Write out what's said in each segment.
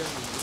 Gracias.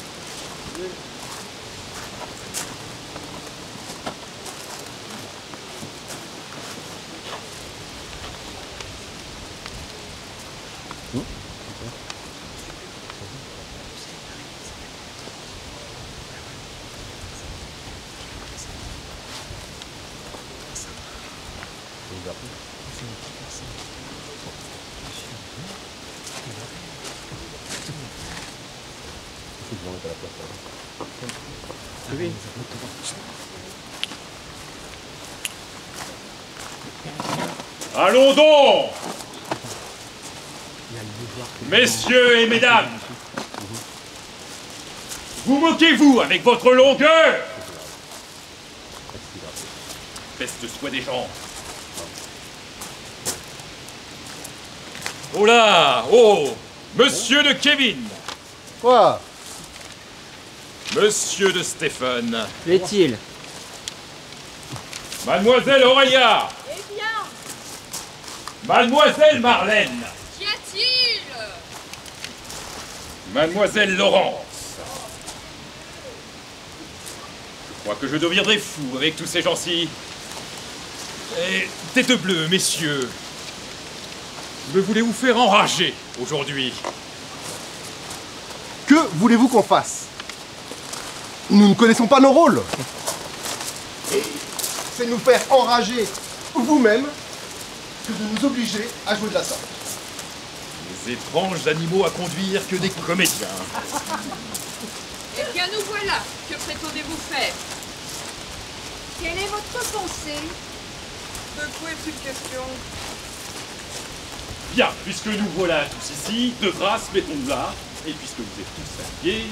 Allons donc Messieurs et mesdames. Vous moquez-vous avec votre longueur? Peste soit des gens. Oh là Oh Monsieur de Kevin. Quoi? Monsieur de Stephen Est-il? Mademoiselle Aurélia. Eh bien, Mademoiselle Marlène. Qu'y a-t-il Mademoiselle Laurence. Je crois que je deviendrai fou avec tous ces gens-ci. Et tête bleue, messieurs. Me voulez-vous faire enrager aujourd'hui? Que voulez-vous qu'on fasse? Nous ne connaissons pas nos rôles. C'est nous faire enrager vous-même que de nous obliger à jouer de la sorte. Les étranges animaux à conduire que des comédiens. Eh bien, nous voilà. Que prétendez-vous faire? Quelle est votre pensée? De quoi est-il question Bien, puisque nous voilà tous ici, de grâce, mettons-nous là, et puisque vous êtes tous fatigués,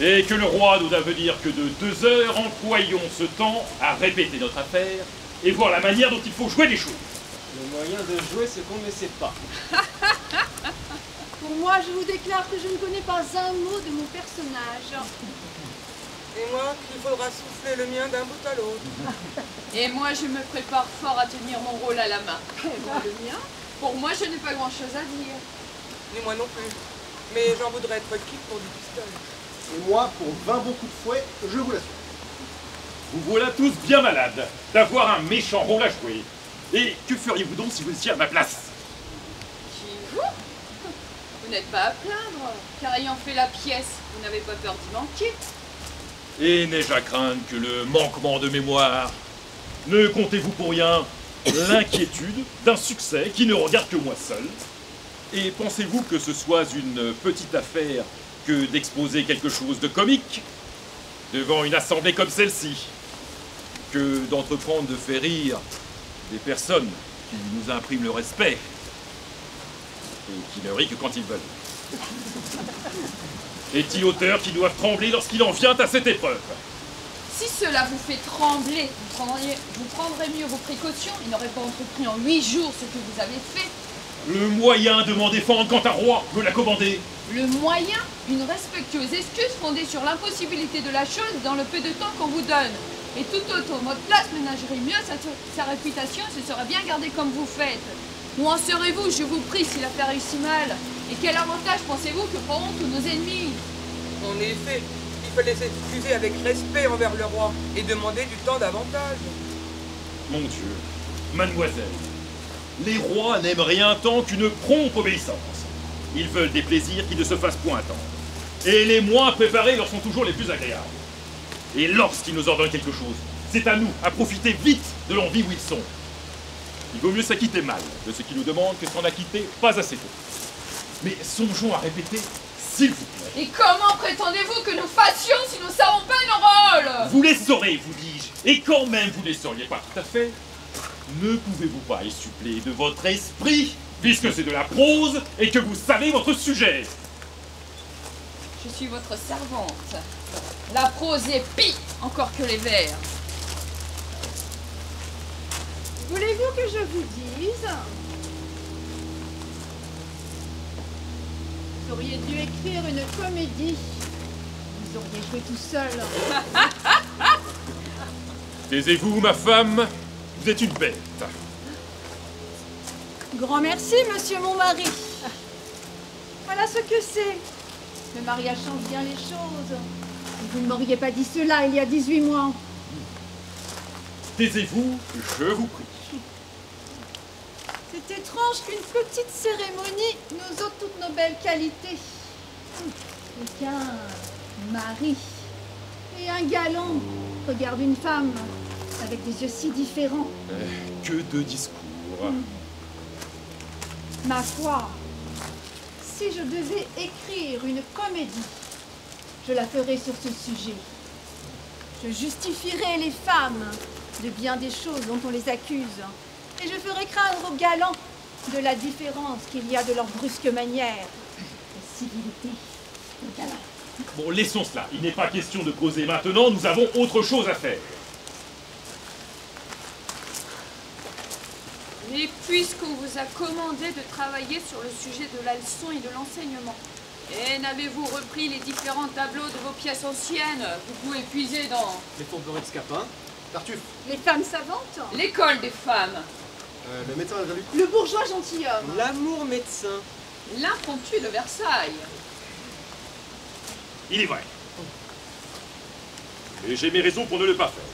et que le roi nous n'a venir que de deux heures, employons ce temps à répéter notre affaire et voir la manière dont il faut jouer les choses. Le moyen de jouer ce qu'on ne sait pas. Pour moi, je vous déclare que je ne connais pas un mot de mon personnage. Et moi, qu'il faudra souffler le mien d'un bout à l'autre. Et moi, je me prépare fort à tenir mon rôle à la main. Le mien Pour moi, je n'ai pas grand-chose à dire. Ni moi non plus. Mais j'en voudrais être quitte pour du pistolet? Et moi, pour 20 bons coups de fouet, je vous l'assure. Vous voilà tous bien malades d'avoir un méchant rôle à jouer. Et que feriez-vous donc si vous étiez à ma place? Qui vous? Vous n'êtes pas à plaindre, car ayant fait la pièce, vous n'avez pas peur d'y manquer. Et n'ai-je à craindre que le manquement de mémoire? Ne comptez-vous pour rien l'inquiétude d'un succès qui ne regarde que moi seul? Et pensez-vous que ce soit une petite affaire que d'exposer quelque chose de comique devant une assemblée comme celle-ci que d'entreprendre de faire rire des personnes qui nous impriment le respect et qui ne rient que quand ils veulent Est-il auteur qui doivent trembler lorsqu'il en vient à cette épreuve? Si cela vous fait trembler, vous prendrez mieux vos précautions. Il n'aurait pas entrepris en huit jours ce que vous avez fait. Le moyen de m'en défendre quand un roi me l'a commandé Le moyen, une respectueuse excuse fondée sur l'impossibilité de la chose dans le peu de temps qu'on vous donne. Et tout autre, votre place ménagerait mieux sa, sa réputation se serait bien gardé comme vous faites. Où en serez-vous, je vous prie, si l'affaire réussit mal? Et quel avantage pensez-vous que feront tous nos ennemis? En effet, il fallait s'excuser avec respect envers le roi et demander du temps davantage. Mon Dieu, mademoiselle, les rois n'aiment rien tant qu'une prompte obéissance. Ils veulent des plaisirs qui ne se fassent point attendre. Et les moins préparés leur sont toujours les plus agréables. Et lorsqu'ils nous ordonnent quelque chose, c'est à nous à profiter vite de l'envie où ils sont. Il vaut mieux s'acquitter mal de ce qu'ils nous demandent que s'en acquitter pas assez tôt. Mais songeons à répéter, s'il vous plaît. Et comment prétendez-vous que nous fassions si nous ne savons pas nos rôles? Vous les saurez, vous dis-je. Et quand même vous les sauriez pas tout à fait, ne pouvez-vous pas y suppléer de votre esprit, puisque c'est de la prose et que vous savez votre sujet Je suis votre servante. La prose est pire encore que les vers. Voulez-vous que je vous dise? Vous auriez dû écrire une comédie. Vous auriez joué tout seul. Taisez-vous, ma femme, vous êtes une bête. Grand merci, monsieur mon mari. Voilà ce que c'est Le mariage change bien les choses. Vous ne m'auriez pas dit cela il y a 18 mois. Taisez-vous, je vous prie. C'est étrange qu'une petite cérémonie nous ôte toutes nos belles qualités. Et qu'un mari et un galant regarde une femme avec des yeux si différents. Euh, que de discours. Ma foi, si je devais écrire une comédie, je la ferais sur ce sujet. Je justifierais les femmes de bien des choses dont on les accuse. Et je ferais craindre aux galants de la différence qu'il y a de leurs brusques manières. La civilité. Bon, laissons cela. Il n'est pas question de causer maintenant, nous avons autre chose à faire. Et puisqu'on vous a commandé de travailler sur le sujet de la leçon et de l'enseignement, et n'avez-vous repris les différents tableaux de vos pièces anciennes Vous pouvez puiser dans Les fourberies de Scapin. Tartuffe, Les femmes savantes l'école des femmes, euh, le médecin Adréluc, Le bourgeois gentilhomme L'amour médecin. l'impromptu de Versailles. Il est vrai. Et j'ai mes raisons pour ne le pas faire.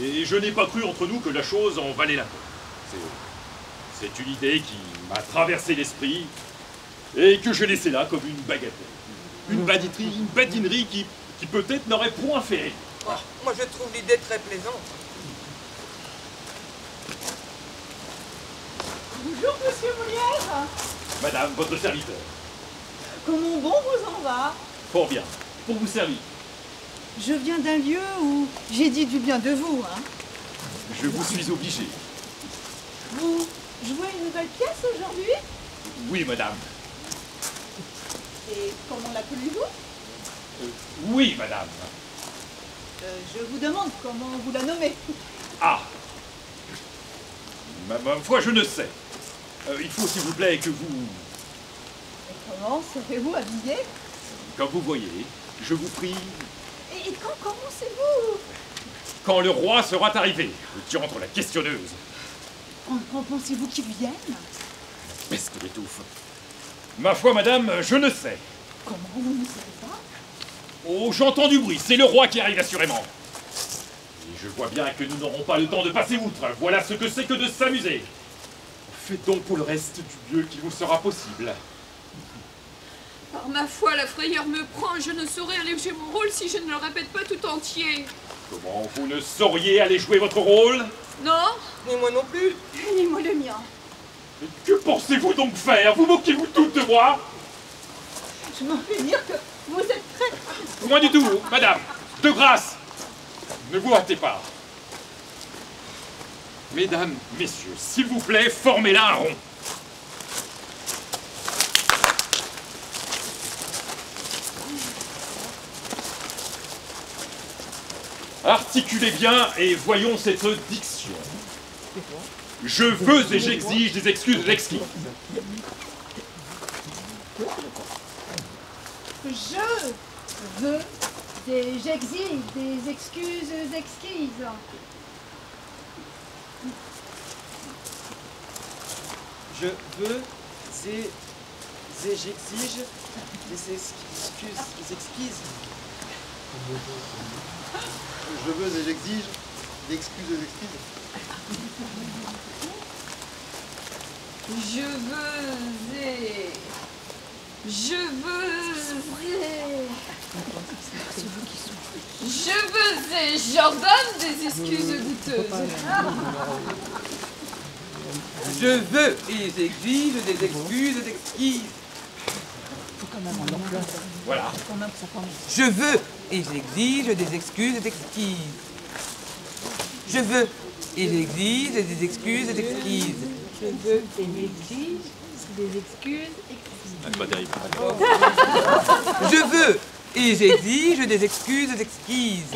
Et je n'ai pas cru entre nous que la chose en valait la peine. C'est, une idée qui m'a traversé l'esprit et que je laissais là comme une bagatelle. Une baditerie, une badinerie qui, qui peut-être n'aurait point fait rire. Oh, moi, je trouve l'idée très plaisante. Bonjour, monsieur Molière. Madame, votre serviteur. Comment bon vous en va? Fort bien. Pour vous servir. Je viens d'un lieu où j'ai dit du bien de vous. Hein. Je vous suis obligé. Vous jouez une nouvelle pièce aujourd'hui? Oui, madame. Et comment l'appelez-vous? Euh, oui, madame. Euh, Je vous demande comment vous la nommez. Ah ma, ma foi, je ne sais. Euh, il faut, s'il vous plaît, que vous... Et comment serez-vous habillé Comme vous voyez, je vous prie, Et quand commencez-vous quand le roi sera arrivé, entre la questionneuse. En pensez-vous qu'il vienne Peste l'étouffe. Ma foi, madame, je ne sais. Comment vous ne savez pas Oh, j'entends du bruit, c'est le roi qui arrive assurément. Et je vois bien que nous n'aurons pas le temps de passer outre. Voilà ce que c'est que de s'amuser. Faites donc pour le reste du mieux qu'il vous sera possible. Par ma foi, la frayeur me prend, je ne saurais aller jouer mon rôle si je ne le répète pas tout entier. Comment vous ne sauriez aller jouer votre rôle? Non Ni moi non plus. Et moi le mien. Mais Que pensez-vous donc faire? Vous moquez-vous toutes de moi? Je m'en fais dire que vous êtes très... Moins du tout, madame. De grâce, ne vous hâtez pas. Mesdames, messieurs, s'il vous plaît, formez-la un rond. Articulez bien et voyons cette diction. Je veux et j'exige des excuses exquises. Je veux et j'exige des excuses exquises. Je veux et, et j'exige des excuses exquises. Je veux et j'exige d'excuses exquises. Je veux et... Je veux et... Je veux et j'ordonne des excuses douteuses. Je veux et j'exige des excuses exquises. Voilà. Je veux et j'exige des excuses exquises. Je veux et j'exige des excuses exquises. Je veux et j'exige des excuses Pas terrible. Je veux et j'exige des excuses exquises.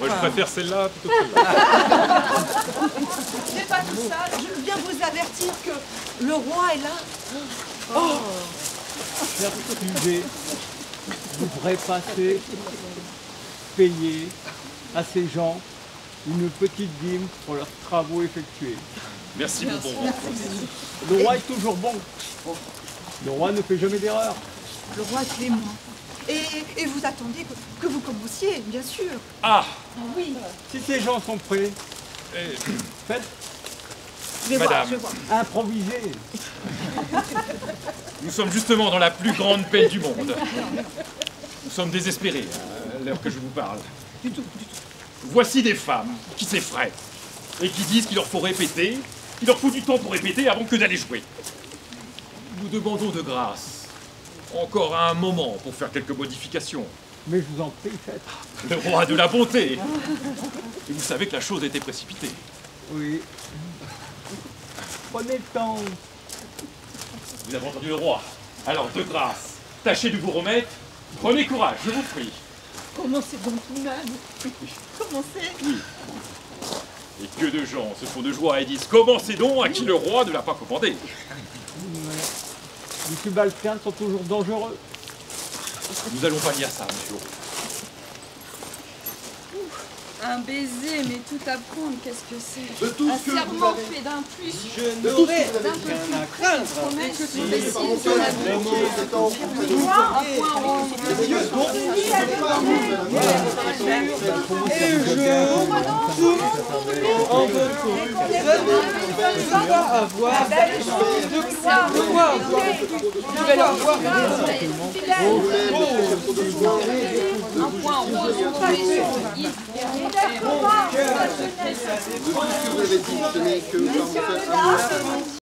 Moi, je préfère celle-là plutôt que celle-là. C'est pas tout ça. Je viens vous avertir que le roi est là. Cher sujet, vous devrez passer, payer à ces gens une petite dîme pour leurs travaux effectués. Merci, mon bon roi. Le roi est toujours bon. Le roi ne fait jamais d'erreur. Le roi est clément. Et, et vous attendez que, que vous commenciez, bien sûr. Ah Oui. Si ces gens sont prêts, euh, faites Je vais voir, Madame. je vais voir. improviser. Nous sommes justement dans la plus grande peine du monde. Nous sommes désespérés à l'heure que je vous parle. Voici des femmes qui s'effraient et qui disent qu'il leur faut répéter, qu'il leur faut du temps pour répéter avant que d'aller jouer. Nous demandons de grâce encore un moment pour faire quelques modifications. Mais je vous en prie, faites. Le roi de la bonté. Et vous savez que la chose été précipitée. Oui. Prenez le temps. Vous avez entendu le roi. Alors, de grâce, tâchez de vous remettre. Prenez courage, je vous prie. Commencez donc vous-même. Commencez. Et que de gens se font de joie et disent Commencez donc à qui le roi ne l'a pas commandé. Les subalternes sont toujours dangereux. Nous allons pas dire ça, monsieur. Un baiser, mais tout apprendre, qu'est-ce que c'est De tout Un ce que vous serment avez- fait d'un plus. Je n'aurai d'un peu à plus craindre. promesse que tu décides sur la vous Un point rond. Et je en veux pas avoir de quoi avoir. Je vais leur voir Un point rose vous